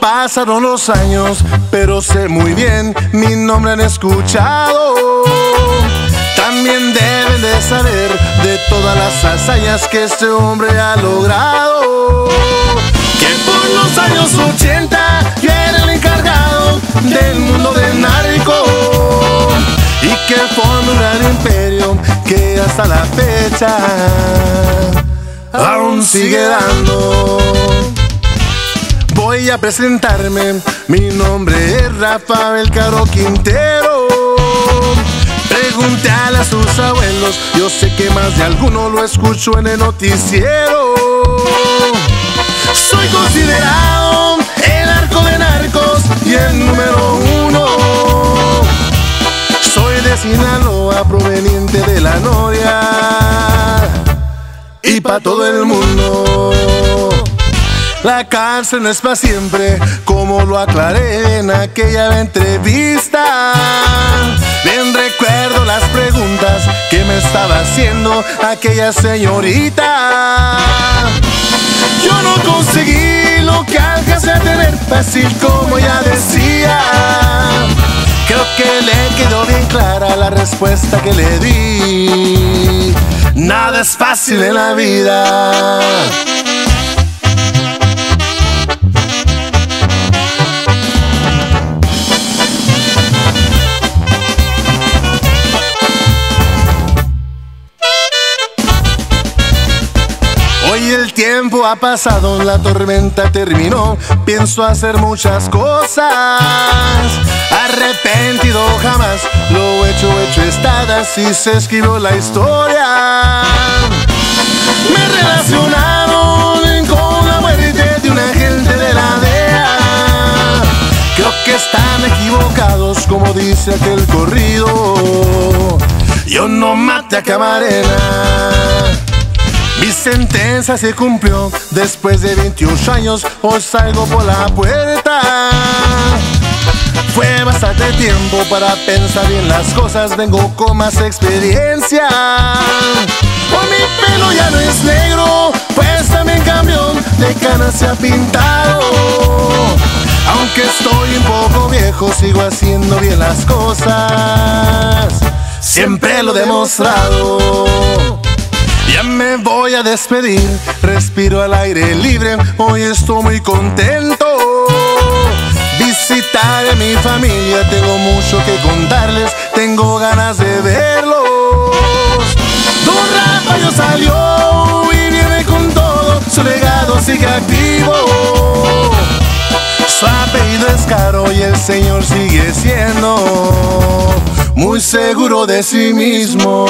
Pasaron los años, pero sé muy bien, mi nombre han escuchado. También deben de saber de todas las hazañas que este hombre ha logrado. Que por los años 80 ya era el encargado del mundo del narco. Y que formó un gran imperio que hasta la fecha aún sigue dando. Voy a presentarme, mi nombre es Rafael Caro Quintero. Pregúntale a sus abuelos, yo sé que más de alguno lo escucho en el noticiero. Soy considerado el arco de narcos y el número uno. Soy de Sinaloa, proveniente de la Noria. Y pa' todo el mundo. La cárcel no es para siempre, como lo aclaré en aquella entrevista. Bien recuerdo las preguntas que me estaba haciendo aquella señorita. Yo no conseguí lo que alcancé a tener fácil como ella decía. Creo que le quedó bien clara la respuesta que le di. Nada es fácil en la vida. Hoy el tiempo ha pasado, la tormenta terminó. Pienso hacer muchas cosas. Arrepentido jamás, lo hecho, hecho está, así se escribió la historia. Me relacionaron con la muerte de un agente de la DEA. Creo que están equivocados, como dice aquel corrido. Yo no mate a Camarena. Mi sentencia se cumplió después de 28 años. Hoy salgo por la puerta. Fue bastante tiempo para pensar bien las cosas. Vengo con más experiencia. Hoy mi pelo ya no es negro, pues también cambió. De canas se ha pintado. Aunque estoy un poco viejo, sigo haciendo bien las cosas. Siempre lo he demostrado. Ya me voy a despedir, respiro al aire libre, hoy estoy muy contento. Visitar a mi familia, tengo mucho que contarles, tengo ganas de verlos. Don Rafa ya salió y viene con todo, su legado sigue activo. Su apellido es caro y el Señor sigue siendo muy seguro de sí mismo.